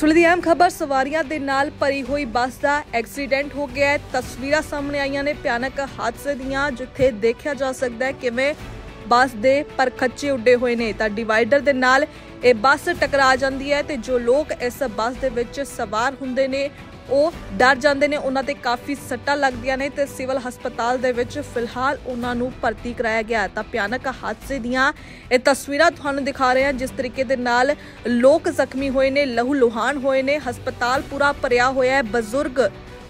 ਇਸ ਵੇਲੇ ਦੀ ਅਹਿਮ ਖਬਰ, ਸਵਾਰੀਆਂ ਦੇ ਨਾਲ ਭਰੀ ਹੋਈ ਬੱਸ ਦਾ ਐਕਸੀਡੈਂਟ ਹੋ ਗਿਆ ਹੈ। ਤਸਵੀਰਾਂ ਸਾਹਮਣੇ ਆਈਆਂ ਨੇ, ਭਿਆਨਕ ਹਾਦਸੇ ਦੀਆਂ, ਜਿੱਥੇ ਦੇਖਿਆ ਜਾ ਸਕਦਾ ਹੈ ਕਿਵੇਂ ਬੱਸ ਦੇ ਪਰਖੱਚੇ ਉੱਡੇ ਹੋਏ ਨੇ। ਤਾਂ ਡਿਵਾਈਡਰ ਦੇ ਨਾਲ ਇਹ ਬੱਸ ਟਕਰਾ ਜਾਂਦੀ ਹੈ ਤੇ ਜੋ ਲੋਕ ਇਸ ਬੱਸ ਦੇ ਵਿੱਚ ਸਵਾਰ ਹੁੰਦੇ ਨੇ ਉਹ ਡਰ ਜਾਂਦੇ ਨੇ, ਉਹਨਾਂ ਤੇ ਕਾਫੀ ਸੱਟਾਂ ਲੱਗਦੀਆਂ ਨੇ ਤੇ ਸਿਵਲ ਹਸਪਤਾਲ ਦੇ ਵਿੱਚ ਫਿਲਹਾਲ ਉਹਨਾਂ ਨੂੰ ਭਰਤੀ ਕਰਾਇਆ ਗਿਆ ਤਾਂ ਭਿਆਨਕ ਹਾਦਸੇ ਦੀਆਂ ਇਹ ਤਸਵੀਰਾਂ ਤੁਹਾਨੂੰ ਦਿਖਾ ਰਹੇ ਹਾਂ, ਜਿਸ ਤਰੀਕੇ ਦੇ ਨਾਲ ਲੋਕ ਜ਼ਖਮੀ ਹੋਏ ਨੇ, ਲਹੂ ਲੁਹਾਨ ਹੋਏ ਨੇ, ਹਸਪਤਾਲ ਪੂਰਾ ਭਰਿਆ ਹੋਇਆ ਹੈ, ਬਜ਼ੁਰਗ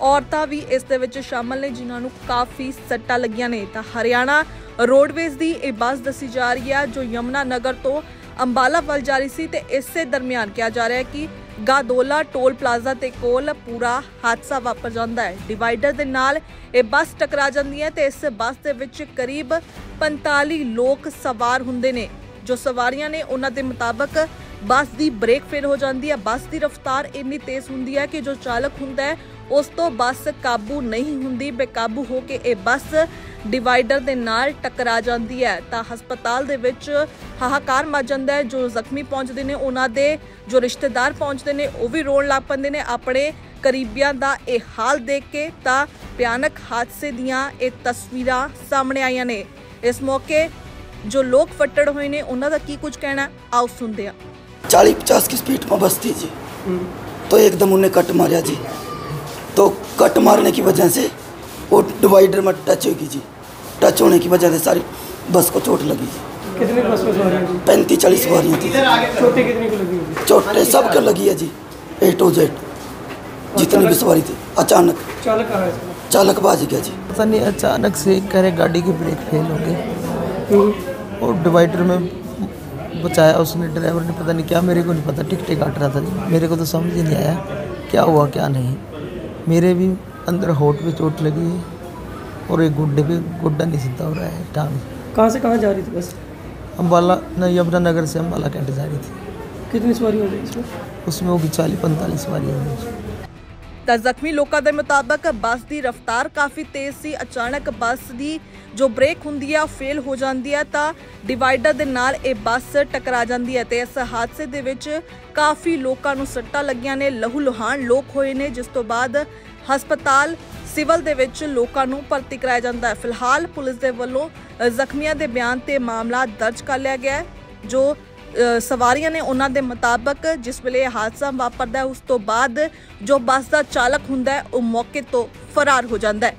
ਔਰਤਾਂ ਵੀ ਇਸ ਦੇ ਵਿੱਚ ਸ਼ਾਮਲ ਨੇ, ਜਿਨ੍ਹਾਂ ਨੂੰ ਕਾਫੀ ਸੱਟਾਂ ਲੱਗੀਆਂ ਨੇ। ਤਾਂ ਹਰਿਆਣਾ ਰੋਡਵੇਜ਼ ਦੀ ਇਹ ਬੱਸ ਦੱਸੀ ਜਾ ਰਹੀ ਹੈ, ਜੋ ਯਮਨਾ ਨਗਰ ਤੋਂ ਅੰਬਾਲਾ ਵੱਲ ਜਾ ਰਹੀ ਸੀ ਤੇ ਇਸੇ ਦਰਮਿਆਨ ਕਿਹਾ ਜਾ ਰਿਹਾ ਹੈ ਕਿ ਗਾਦੋਲਾ ਟੋਲ ਪਲਾਜ਼ਾ ਤੇ ਕੋਲ ਪੂਰਾ ਹਾਦਸਾ ਵਾਪਰ ਜਾਂਦਾ ਹੈ। ਡਿਵਾਈਡਰ ਦੇ ਨਾਲ ਇਹ ਬੱਸ ਟਕਰਾ ਜਾਂਦੀ ਹੈ ਤੇ ਇਸ ਬੱਸ ਦੇ ਵਿੱਚ ਕਰੀਬ 45 ਲੋਕ ਸਵਾਰ ਹੁੰਦੇ ਨੇ। ਜੋ ਸਵਾਰੀਆਂ ਨੇ ਉਹਨਾਂ ਦੇ ਮੁਤਾਬਕ ਬੱਸ ਦੀ ਬ੍ਰੇਕ ਫੇਲ ਹੋ ਜਾਂਦੀ ਹੈ। ਬੱਸ ਦੀ ਰਫ਼ਤਾਰ ਇੰਨੀ ਤੇਜ਼ ਹੁੰਦੀ ਹੈ ਕਿ ਜੋ ਚਾਲਕ ਹੁੰਦਾ ਹੈ, ਉਸ ਤੋਂ ਬੱਸ ਕਾਬੂ ਨਹੀਂ ਹੁੰਦੀ। ਬੇਕਾਬੂ ਹੋ ਕੇ ਇਹ ਬੱਸ ਡਿਵਾਈਡਰ ਦੇ ਨਾਲ ਟਕਰਾ ਜਾਂਦੀ ਹੈ ਤਾਂ ਹਸਪਤਾਲ ਦੇ ਵਿੱਚ ਹਾਹਾਕਾਰ ਮਚ ਜਾਂਦਾ ਹੈ ਜੋ ਜ਼ਖਮੀ ਪਹੁੰਚਦੇ ਨੇ ਉਹਨਾਂ ਦੇ ਜੋ ਰਿਸ਼ਤੇਦਾਰ ਪਹੁੰਚਦੇ ਨੇ ਉਹ ਵੀ ਰੋਣ ਲੱਗ ਪੈਂਦੇ ਨੇ ਆਪਣੇ ਕਰੀਬੀਆਂ ਦਾ ਇਹ ਹਾਲ ਦੇਖ ਕੇ ਤਾਂ ਭਿਆਨਕ ਹਾਦਸੇ ਦੀਆਂ ਇਹ ਤਸਵੀਰਾਂ ਸਾਹਮਣੇ ਆਈਆਂ ਨੇ ਇਸ ਮੌਕੇ ਜੋ ਲੋਕ ਫੱਟੜ ਹੋਏ ਨੇ ਉਹਨਾਂ ਦਾ ਕੀ ਕੁਝ ਕਹਿਣਾ ਹੈ? ਆਓ ਸੁਣਦੇ ਹਾਂ चालीस पचास की स्पीड में बस थी जी तो एकदम उन्हें कट मारा जी तो कट मारने की वजह से वो डिवाइडर में टच होगी जी। टच होने की वजह से सारी बस को चोट लगी जी। कितनी बस में सवारियाँ पैंतीस चालीस सवारियाँ थी चोटें कितनी को लगी होगी? चोटें सबको लगी है जी। ए टू जेड जितनी भी सवारी थी। अचानक। चालक कहाँ चालक बाज गया जी। पता नहीं अचानक से कह रहे गाड़ी की ब्रेक फेल हो गई। और डिवाइडर में बचाया उसने ड्राइवर ने पता नहीं क्या मेरे को नहीं पता। टिकटें काट रहा था जी। मेरे को तो समझ ही नहीं आया क्या हुआ क्या नहीं। मेरे भी अंदर होठ पे चोट लगी है और एक गुड्डे पे गुड्डा नहीं सीधा हो रहा है टांग कहाँ से कहाँ जा रही थी बस अम्बाला न यमुना नगर से अम्बाला कैंट जा रही थी कितनी सवारी हो गई इसमें उसमें होगी चालीस पैंतालीस सवारी होगी ਤਾਂ ਜ਼ਖਮੀ ਲੋਕਾਂ ਦੇ ਮੁਤਾਬਕ ਬੱਸ ਦੀ ਰਫ਼ਤਾਰ ਕਾਫੀ ਤੇਜ਼ ਸੀ ਅਚਾਨਕ ਬੱਸ ਦੀ ਜੋ ਬ੍ਰੇਕ ਹੁੰਦੀ ਹੈ ਉਹ ਫੇਲ ਹੋ ਜਾਂਦੀ ਹੈ ਤਾਂ ਡਿਵਾਈਡਰ ਦੇ ਨਾਲ ਇਹ ਬੱਸ ਟਕਰਾ ਜਾਂਦੀ ਹੈ ਤੇ ਇਸ ਹਾਦਸੇ ਦੇ ਵਿੱਚ ਕਾਫੀ ਲੋਕਾਂ ਨੂੰ ਸੱਟਾਂ ਲੱਗੀਆਂ ਨੇ ਲਹੂ ਲੁਹਾਨ ਲੋਕ ਹੋਏ ਨੇ ਜਿਸ ਤੋਂ ਬਾਅਦ ਹਸਪਤਾਲ ਸਿਵਲ ਦੇ ਵਿੱਚ ਲੋਕਾਂ ਨੂੰ ਭਰਤੀ ਕਰਾਇਆ ਜਾਂਦਾ ਹੈ। ਫਿਲਹਾਲ ਪੁਲਿਸ ਦੇ ਵੱਲੋਂ ਜ਼ਖਮੀਆਂ ਦੇ ਬਿਆਨ ਤੇ ਮਾਮਲਾ ਦਰਜ ਕਰ ਲਿਆ ਗਿਆ ਹੈ, ਜੋ ਸਵਾਰੀਆਂ ਨੇ ਉਹਨਾਂ ਦੇ ਮੁਤਾਬਕ ਜਿਸ ਵੇਲੇ ਹਾਦਸਾ ਵਾਪਰਦਾ ਉਸ ਤੋਂ ਬਾਅਦ ਜੋ ਬੱਸ ਦਾ ਚਾਲਕ ਹੁੰਦਾ ਹੈ, ਉਹ ਮੌਕੇ ਤੋਂ ਫਰਾਰ ਹੋ ਜਾਂਦਾ ਹੈ।